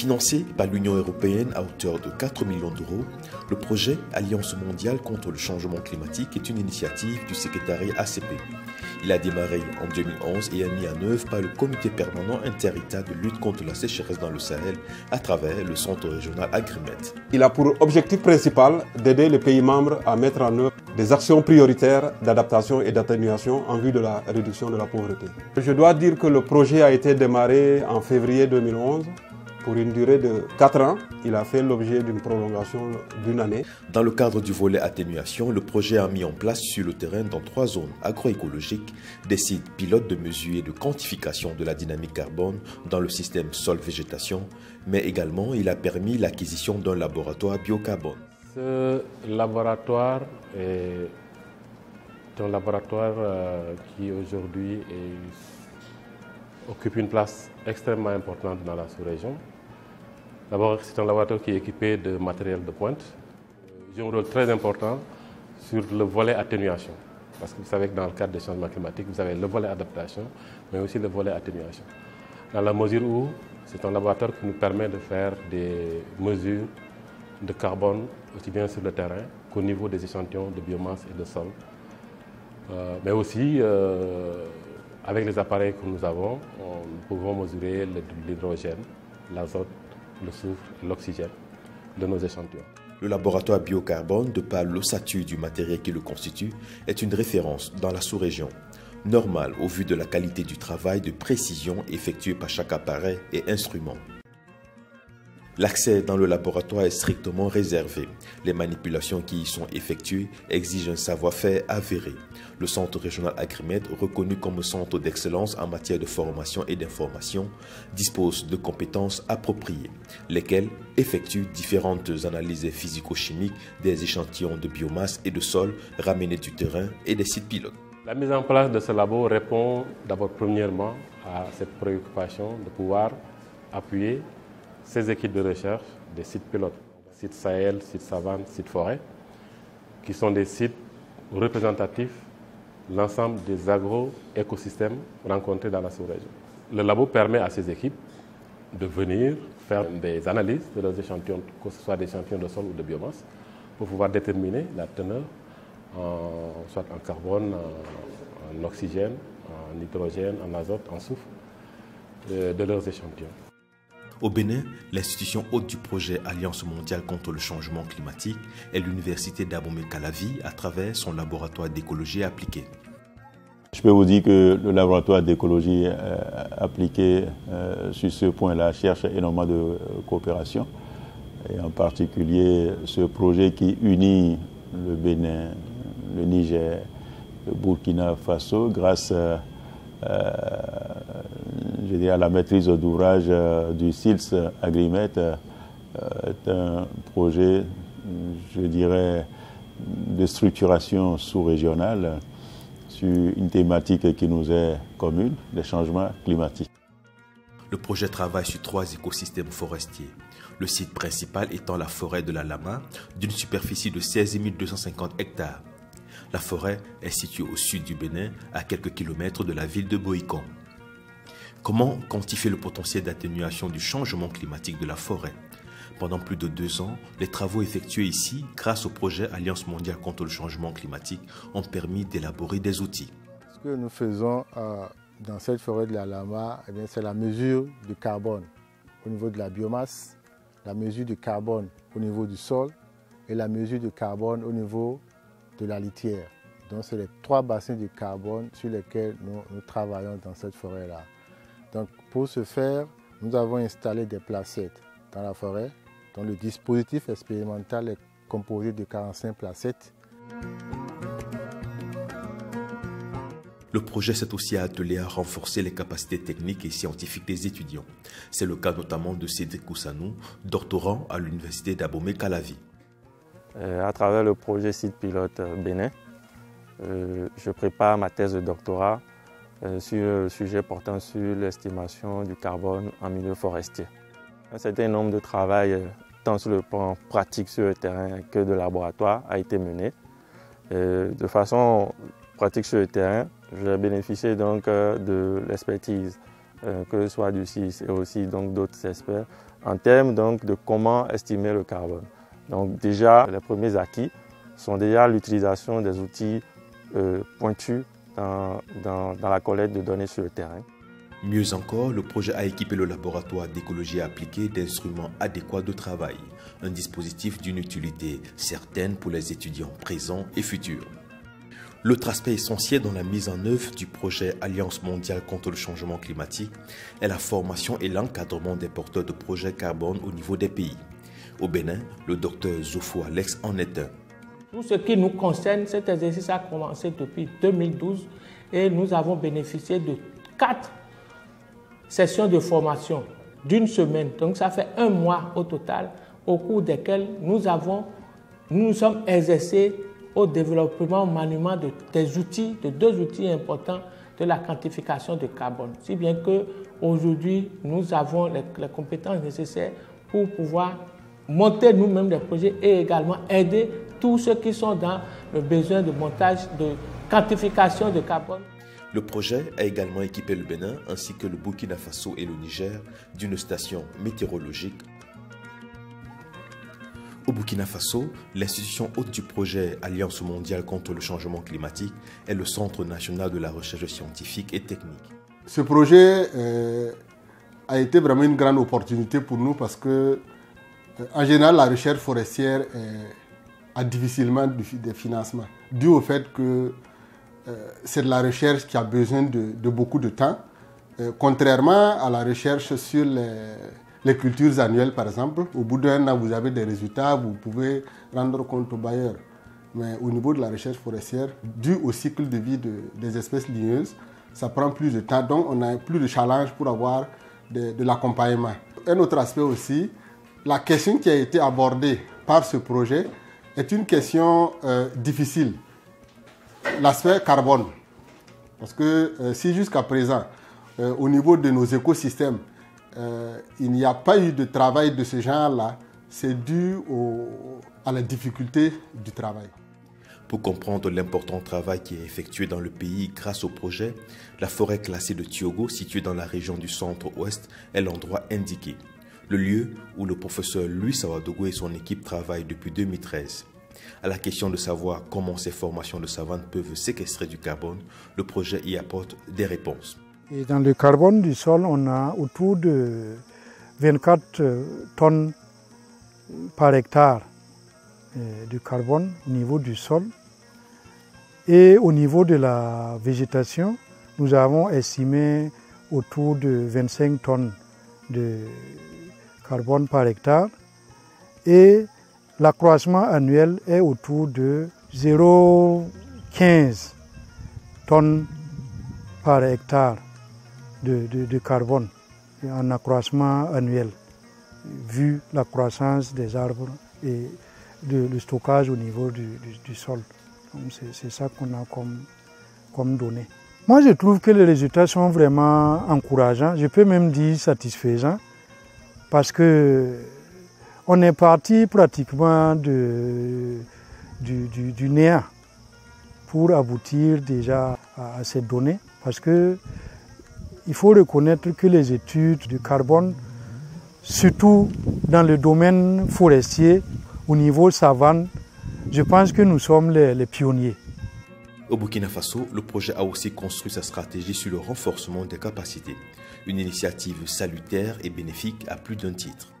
Financé par l'Union européenne à hauteur de 4 millions d'euros, le projet Alliance mondiale contre le changement climatique est une initiative du secrétariat ACP. Il a démarré en 2011 et est mis en œuvre par le comité permanent inter-État de lutte contre la sécheresse dans le Sahel à travers le centre régional Agrimet. Il a pour objectif principal d'aider les pays membres à mettre en œuvre des actions prioritaires d'adaptation et d'atténuation en vue de la réduction de la pauvreté. Je dois dire que le projet a été démarré en février 2011 pour une durée de 4 ans. Il a fait l'objet d'une prolongation d'une année. Dans le cadre du volet atténuation, le projet a mis en place sur le terrain dans trois zones agroécologiques des sites pilotes de mesure et de quantification de la dynamique carbone dans le système sol-végétation, mais également il a permis l'acquisition d'un laboratoire biocarbone. Ce laboratoire est un laboratoire euh, qui aujourd'hui occupe une place extrêmement importante dans la sous-région. D'abord, c'est un laboratoire qui est équipé de matériel de pointe. J'ai un rôle très important sur le volet atténuation. Parce que vous savez que dans le cadre des changements climatiques, vous avez le volet adaptation, mais aussi le volet atténuation. Dans la mesure où c'est un laboratoire qui nous permet de faire des mesures de carbone aussi bien sur le terrain qu'au niveau des échantillons de biomasse et de sol. Euh, mais aussi, euh, avec les appareils que nous avons, nous pouvons mesurer l'hydrogène, l'azote, le soufre l'oxygène de nos échantillons. Le laboratoire biocarbone, de par l'ossature du matériel qui le constitue, est une référence dans la sous-région. Normal au vu de la qualité du travail de précision effectué par chaque appareil et instrument. L'accès dans le laboratoire est strictement réservé. Les manipulations qui y sont effectuées exigent un savoir-faire avéré. Le centre régional Agrimed, reconnu comme centre d'excellence en matière de formation et d'information, dispose de compétences appropriées, lesquelles effectuent différentes analyses physico-chimiques des échantillons de biomasse et de sol ramenés du terrain et des sites pilotes. La mise en place de ce labo répond d'abord premièrement à cette préoccupation de pouvoir appuyer ces équipes de recherche des sites pilotes, sites Sahel, sites Savane, sites Forêt, qui sont des sites représentatifs de l'ensemble des agro-écosystèmes rencontrés dans la sous-région. Le labo permet à ces équipes de venir faire des analyses de leurs échantillons, que ce soit des échantillons de sol ou de biomasse, pour pouvoir déterminer la teneur, soit en carbone, en, oxygène, en hydrogène, en azote, en soufre, euh, de leurs échantillons. Au Bénin, l'institution haute du projet Alliance mondiale contre le changement climatique est l'université d'Abomey Calavi à travers son laboratoire d'écologie appliquée. Je peux vous dire que le laboratoire d'écologie euh, appliquée euh, sur ce point-là cherche énormément de euh, coopération. Et en particulier ce projet qui unit le Bénin, le Niger, le Burkina Faso grâce à je dirais, la maîtrise d'ouvrage euh, du SILS Agrimet euh, est un projet, je dirais, de structuration sous-régionale sur une thématique qui nous est commune, les changements climatiques. Le projet travaille sur trois écosystèmes forestiers. Le site principal étant la forêt de la Lama, d'une superficie de 16 250 hectares. La forêt est située au sud du Bénin, à quelques kilomètres de la ville de Boïcon. Comment quantifier le potentiel d'atténuation du changement climatique de la forêt? Pendant plus de deux ans, les travaux effectués ici, grâce au projet Alliance mondiale contre le changement climatique, ont permis d'élaborer des outils. Ce que nous faisons euh, dans cette forêt de la Lama, eh c'est la mesure du carbone au niveau de la biomasse, la mesure du carbone au niveau du sol et la mesure du carbone au niveau de la litière. Donc, c'est les trois bassins du carbone sur lesquels nous travaillons dans cette forêt-là. Donc pour ce faire, nous avons installé des placettes dans la forêt. Donc le dispositif expérimental est composé de 45 placettes. Le projet s'est aussi attelé à renforcer les capacités techniques et scientifiques des étudiants. C'est le cas notamment de Cédric Koussanou, doctorant à l'université d'Abomey-Calavi. Euh, à travers le projet site pilote euh, Bénin, euh, je prépare ma thèse de doctorat sur le sujet portant sur l'estimation du carbone en milieu forestier. Un certain nombre de travail, euh, tant sur le plan pratique sur le terrain que de laboratoire, a été mené. de façon pratique sur le terrain, j'ai bénéficié donc euh, de l'expertise que ce soit du CIS et aussi d'autres experts, en termes donc, de comment estimer le carbone. Donc déjà, les premiers acquis sont déjà l'utilisation des outils pointus dans, la collecte de données sur le terrain. Mieux encore, le projet a équipé le laboratoire d'écologie appliquée d'instruments adéquats de travail, un dispositif d'une utilité certaine pour les étudiants présents et futurs. L'autre aspect essentiel dans la mise en œuvre du projet Alliance mondiale contre le changement climatique est la formation et l'encadrement des porteurs de projets carbone au niveau des pays. Au Bénin, le docteur Zofo Alex en est un. Tout ce qui nous concerne, cet exercice a commencé depuis 2012 et nous avons bénéficié de quatre sessions de formation d'une semaine. Donc ça fait un mois au total au cours desquels nous nous, sommes exercés au développement, au maniement de, des outils, de deux outils importants de la quantification de carbone. Si bien que aujourd'hui nous avons les compétences nécessaires pour pouvoir monter nous-mêmes des projets et également aider tous ceux qui sont dans le besoin de montage de quantification de carbone. Le projet a également équipé le Bénin ainsi que le Burkina Faso et le Niger d'une station météorologique. Au Burkina Faso, l'institution haute du projet Alliance mondiale contre le changement climatique est le Centre national de la recherche scientifique et technique. Ce projet euh, a été vraiment une grande opportunité pour nous parce que, euh, en général, la recherche forestière euh, a difficilement des financements, dû au fait que c'est de la recherche qui a besoin de, beaucoup de temps, contrairement à la recherche sur les, cultures annuelles, par exemple. Au bout d'un an, vous avez des résultats, vous pouvez rendre compte aux bailleurs. Mais au niveau de la recherche forestière, dû au cycle de vie de, des espèces ligneuses, ça prend plus de temps, donc on a plus de challenge pour avoir de l'accompagnement. Un autre aspect aussi, la question qui a été abordée par ce projet est une question euh, difficile. L'aspect carbone. Parce que euh, si jusqu'à présent, euh, au niveau de nos écosystèmes, il n'y a pas eu de travail de ce genre-là, c'est dû à la difficulté du travail. Pour comprendre l'important travail qui est effectué dans le pays grâce au projet, la forêt classée de Tiogo, située dans la région du centre-ouest, est l'endroit indiqué. Le lieu où le professeur Louis Sawadogo et son équipe travaillent depuis 2013. À la question de savoir comment ces formations de savane peuvent séquestrer du carbone, le projet y apporte des réponses. Et dans le carbone du sol, on a autour de 24 tonnes par hectare de carbone au niveau du sol. Et au niveau de la végétation, nous avons estimé autour de 25 tonnes de carbone par hectare. L'accroissement annuel est autour de 0,15 tonnes par hectare de, de, carbone en accroissement annuel, vu la croissance des arbres et le stockage au niveau du, du, du sol. C'est ça qu'on a comme, comme données. Moi, je trouve que les résultats sont vraiment encourageants, je peux même dire satisfaisants, parce que on est parti pratiquement du, néant pour aboutir déjà à, ces données, parce que il faut reconnaître que les études du carbone, surtout dans le domaine forestier, au niveau savane, je pense que nous sommes les, pionniers. Au Burkina Faso, le projet a aussi construit sa stratégie sur le renforcement des capacités, une initiative salutaire et bénéfique à plus d'un titre.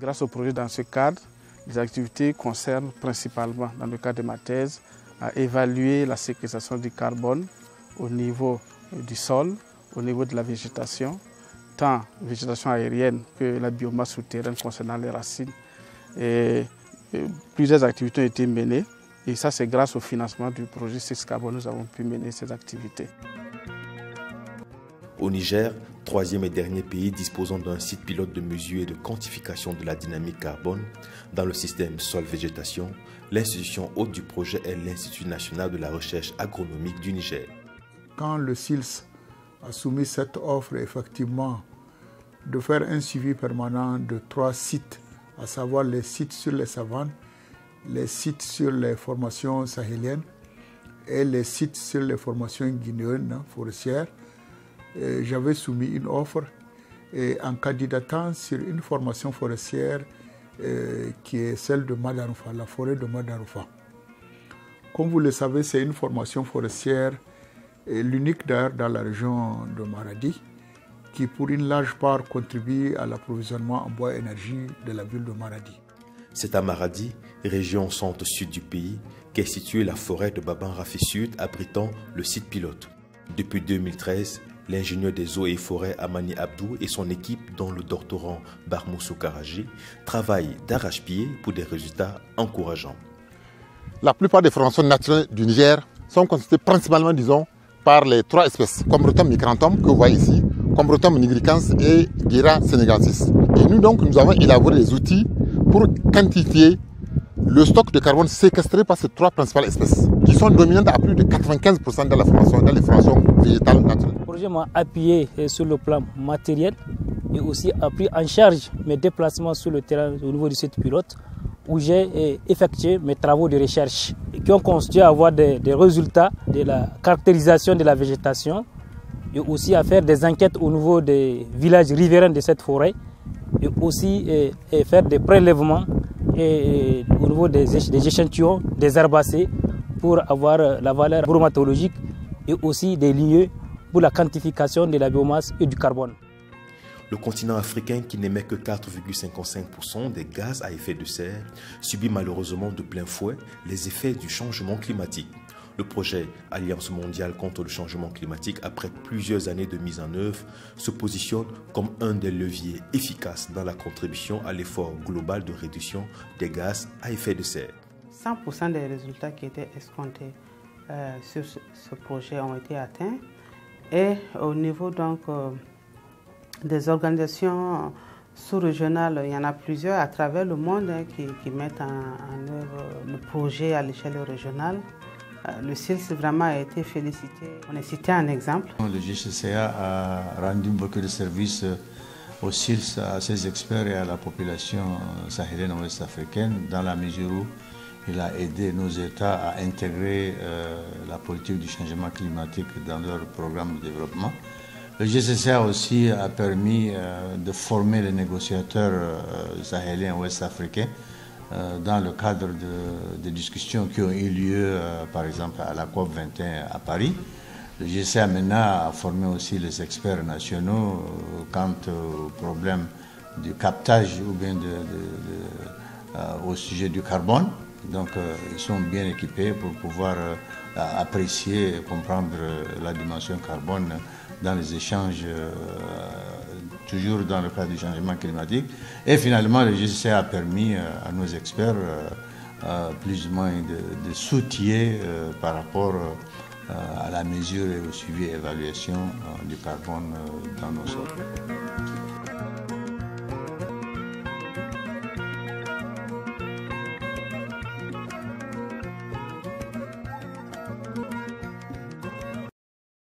Grâce au projet dans ce cadre, les activités concernent principalement, dans le cadre de ma thèse, à évaluer la séquestration du carbone au niveau du sol, au niveau de la végétation, tant végétation aérienne que la biomasse souterraine concernant les racines. Et, et plusieurs activités ont été menées et ça c'est grâce au financement du projet Carbone que nous avons pu mener ces activités. Au Niger, troisième et dernier pays disposant d'un site pilote de mesure et de quantification de la dynamique carbone dans le système sol-végétation, l'institution haute du projet est l'Institut national de la recherche agronomique du Niger. Quand le SILS a soumis cette offre effectivement de faire un suivi permanent de trois sites, à savoir les sites sur les savanes, les sites sur les formations sahéliennes et les sites sur les formations guinéennes forestières. J'avais soumis une offre et en candidatant sur une formation forestière qui est celle de Madaroufa, la forêt de Madaroufa. Comme vous le savez, c'est une formation forestière, l'unique d'ailleurs dans la région de Maradi, qui pour une large part contribue à l'approvisionnement en bois énergie de la ville de Maradi. C'est à Maradi, région centre-sud du pays, qu'est située la forêt de Baban Rafi Sud abritant le site pilote. Depuis 2013, l'ingénieur des eaux et forêts Amani Abdou et son équipe, dont le doctorant Barmoussou Karaji, travaillent d'arrache-pied pour des résultats encourageants. La plupart des formations naturelles du Niger sont constituées principalement, disons, par les trois espèces, Combretum micranthum, que vous voyez ici, Combretum nigricans et Gira senegalensis. Et nous, donc, nous avons élaboré des outils pour quantifier le stock de carbone séquestré par ces trois principales espèces, qui sont dominantes à plus de 95% dans, les formations végétales naturelles. Le projet m'a appuyé sur le plan matériel et aussi a pris en charge mes déplacements sur le terrain au niveau du site pilote où j'ai eh, effectué mes travaux de recherche qui ont constitué à avoir des, résultats de la caractérisation de la végétation et aussi à faire des enquêtes au niveau des villages riverains de cette forêt et aussi eh, eh, faire des prélèvements au niveau des, échantillons des herbacées pour avoir la valeur bromatologique et aussi des lieux pour la quantification de la biomasse et du carbone. Le continent africain, qui n'émet que 4,55% des gaz à effet de serre, subit malheureusement de plein fouet les effets du changement climatique. Le projet Alliance mondiale contre le changement climatique, après plusieurs années de mise en œuvre, se positionne comme un des leviers efficaces dans la contribution à l'effort global de réduction des gaz à effet de serre. 100% des résultats qui étaient escomptés euh, sur ce, projet ont été atteints. Et au niveau donc euh, des organisations sous-régionales, il y en a plusieurs à travers le monde hein, qui, mettent en, œuvre le projet à l'échelle régionale. Euh, le CILS vraiment a été félicité. On est cité un exemple. Le GCCA a rendu beaucoup de services au CILS, à ses experts et à la population sahélienne ouest africaine dans la mesure où il a aidé nos États à intégrer euh, la politique du changement climatique dans leur programme de développement. Le GCCA aussi a permis euh, de former les négociateurs euh, sahéliens ouest-africains euh, dans le cadre de, de, discussions qui ont eu lieu, par exemple, à la COP 21 à Paris. Le GCA maintenant a formé aussi les experts nationaux quant au problème du captage ou bien au sujet du carbone. Donc ils sont bien équipés pour pouvoir apprécier et comprendre la dimension carbone dans les échanges, euh, toujours dans le cadre du changement climatique. Et finalement, le GCC a permis euh, à nos experts euh, plus ou moins de, de soutien par rapport à la mesure et au suivi et évaluation du carbone dans nos sols.